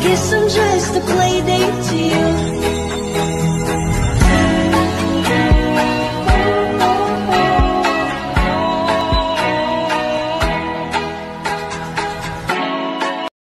guess I'm just a player.